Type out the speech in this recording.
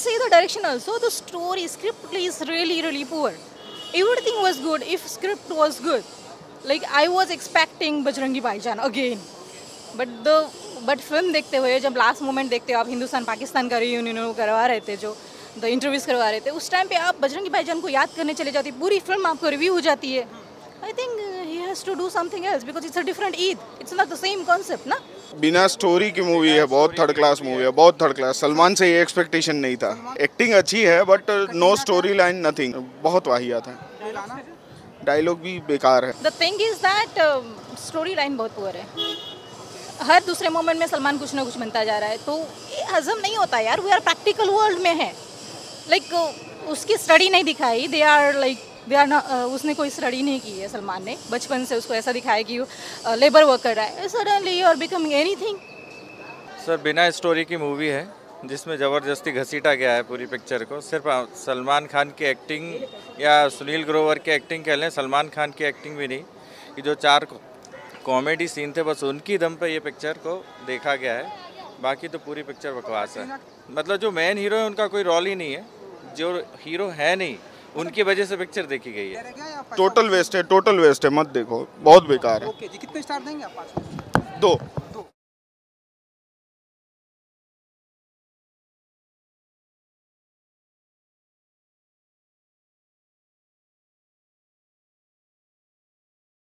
say the direction also. The story script is really really poor. Everything was good if script was good. Like I was expecting Bajrangi Bhaijaan again, but the but film देखते हुए जब last moment देखते हो आप हिंदुस्तान पाकिस्तान का reunion करवा रहे थे जो द इंटरव्यूज़ करवा रहे थे उस टाइम पे आप बजरंगी भाईजान को याद करने चले जाते पूरी फ़िल्म आपको रिव्यू हो जाती है I think he has to do something else because it's a different Eid it's not the same concept ना बिना स्टोरी की मूवी है बहुत थर्ड क्लास मूवी है बहुत थर्ड क्लास सलमान से ये एक्सपेक्टेशन नहीं था। एक्टिंग अच्छी है but no story line nothing बहुत वाहियात है। डायलॉग भी बेकार है। The thing is that story line बहुत पुअर है। हर दूसरे मोमेंट में सलमान कुछ ना कुछ बनता जा रहा है। तो ये हजम नहीं होता यार। वी आर प्रैक्टिकल वर्ल्ड में है। लाइक like, उसकी स्टडी नहीं दिखाई। They are like they are उसने कोई स्टडी नहीं की है सलमान ने। बचपन से उसको ऐसा दिखाया कि लेबर वर्क कर रहा है। Suddenly you are becoming any sir बिना स्टोरी की मूवी है जिसमें ज़बरदस्ती घसीटा गया है पूरी पिक्चर को सिर्फ़ सलमान खान की एक्टिंग या सुनील ग्रोवर की एक्टिंग कह लें सलमान खान की एक्टिंग भी नहीं। कि जो चार कॉमेडी सीन थे बस उनकी दम पे ये पिक्चर को देखा गया है। बाकी तो पूरी पिक्चर बकवास है। मतलब जो मेन हीरो है उनका कोई रोल ही नहीं है। जो हीरो है नहीं उनकी वजह से पिक्चर देखी गई है। टोटल वेस्ट है टोटल वेस्ट है मत देखो बहुत बेकार है। ओके जी कितने स्टार देंगे आप दो।